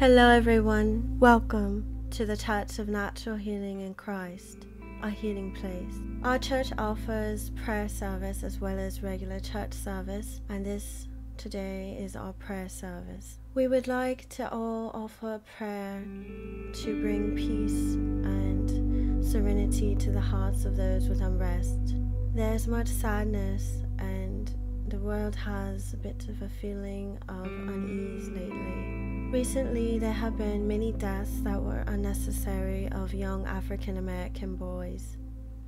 Hello, everyone. Welcome to the Church of Natural Healing in Christ, our healing place. Our church offers prayer service as well as regular church service, and this today is our prayer service. We would like to all offer prayer to bring peace and serenity to the hearts of those with unrest. There's much sadness, and the world has a bit of a feeling of unease lately. Recently, there have been many deaths that were unnecessary of young African American boys.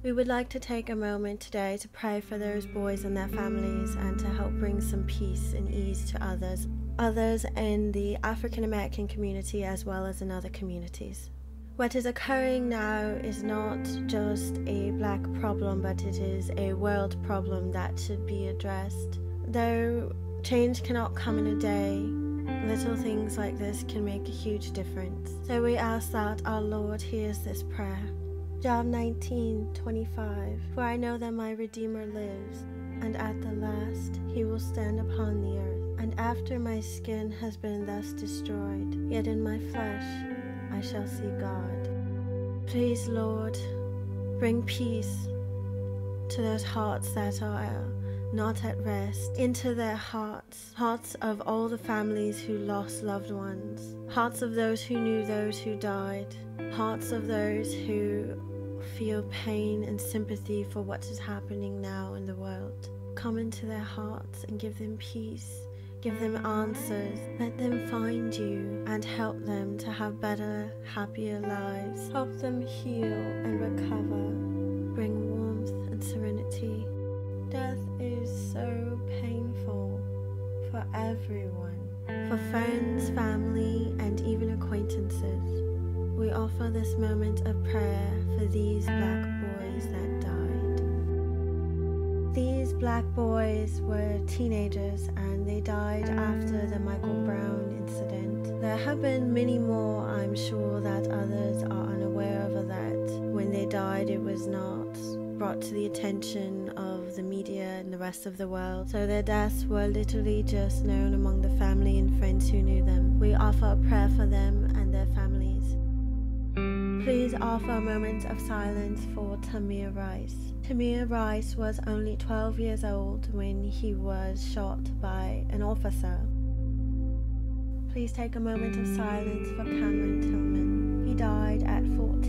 We would like to take a moment today to pray for those boys and their families and to help bring some peace and ease to others, others in the African American community as well as in other communities. What is occurring now is not just a black problem, but it is a world problem that should be addressed. Though change cannot come in a day, Little things like this can make a huge difference. So we ask that our Lord hears this prayer. Job 19 25 For I know that my Redeemer lives, and at the last he will stand upon the earth. And after my skin has been thus destroyed, yet in my flesh I shall see God. Please, Lord, bring peace to those hearts that are not at rest, into their hearts, hearts of all the families who lost loved ones, hearts of those who knew those who died, hearts of those who feel pain and sympathy for what is happening now in the world. Come into their hearts and give them peace. Give them answers. Let them find you and help them to have better, happier lives. Help them heal and recover. Friends, family, and even acquaintances. We offer this moment of prayer for these black boys that died. These black boys were teenagers and they died after the Michael Brown incident. There have been many more, I'm sure, that others are unaware of that. When they died, it was not brought to the attention of the media and the rest of the world, so their deaths were literally just known among the family and friends who knew them. We offer a prayer for them and their families. Please offer a moment of silence for Tamir Rice. Tamir Rice was only 12 years old when he was shot by an officer. Please take a moment of silence for Cameron Tillman. He died at 14.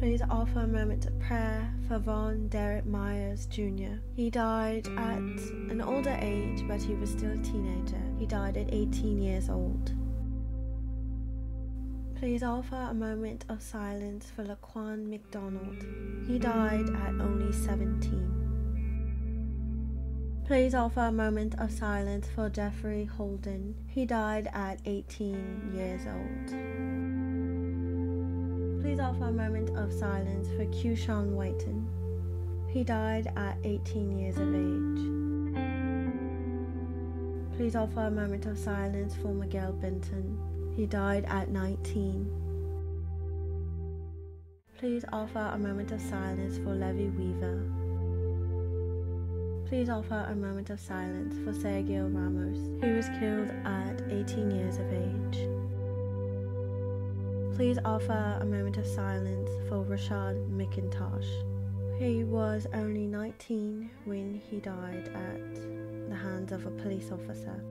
Please offer a moment of prayer for VonDerrit Myers Jr. He died at an older age, but he was still a teenager. He died at 18 years old. Please offer a moment of silence for Laquan McDonald. He died at only 17. Please offer a moment of silence for Jeffrey Holden. He died at 18 years old. Please offer a moment of silence for Qshawn Whiten. He died at 18 years of age. Please offer a moment of silence for Miguel Benton. He died at 19. Please offer a moment of silence for Levy Weaver. Please offer a moment of silence for Sergio Ramos, who was killed at 18 years of age. Please offer a moment of silence for Rashad McIntosh. He was only 19 when he died at the hands of a police officer.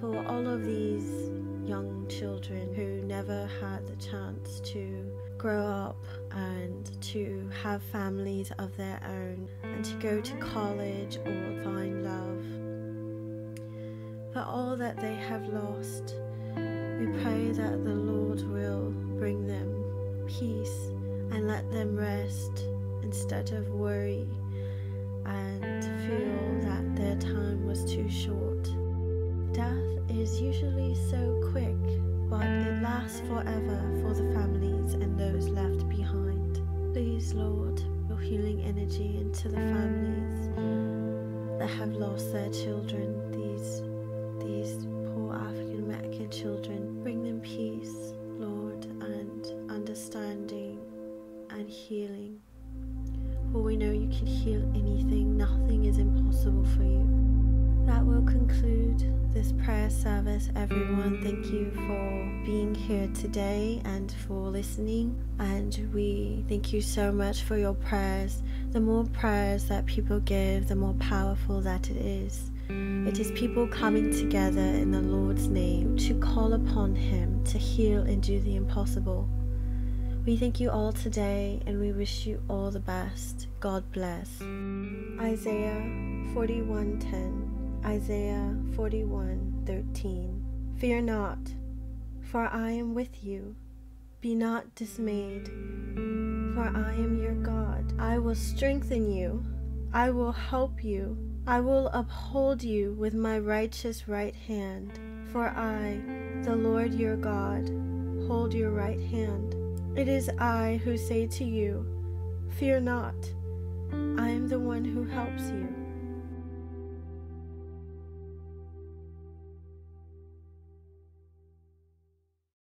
For all of these young children who never had the chance to grow up and to have families of their own and to go to college or find love, for all that they have lost we pray that the Lord will bring them peace and let them rest instead of worry and feel that their time was too short. Death is usually so quick, but it lasts forever for the families and those left behind. Please, Lord, your healing energy into the families that have lost their children, these these American them peace, Lord, and understanding and healing. For we know you can heal anything, nothing is impossible for you. That will conclude this prayer service, everyone. Thank you for being here today and for listening. And we thank you so much for your prayers. The more prayers that people give, the more powerful that it is. It is people coming together in the Lord's name to call upon Him to heal and do the impossible. We thank you all today and we wish you all the best. God bless. Isaiah 41:10 Isaiah 41:13 Fear not, for I am with you. Be not dismayed, for I am your God. I will strengthen you. I will help you. I will uphold you with my righteous right hand. For I, the Lord your God, hold your right hand. It is I who say to you, Fear not, I am the one who helps you.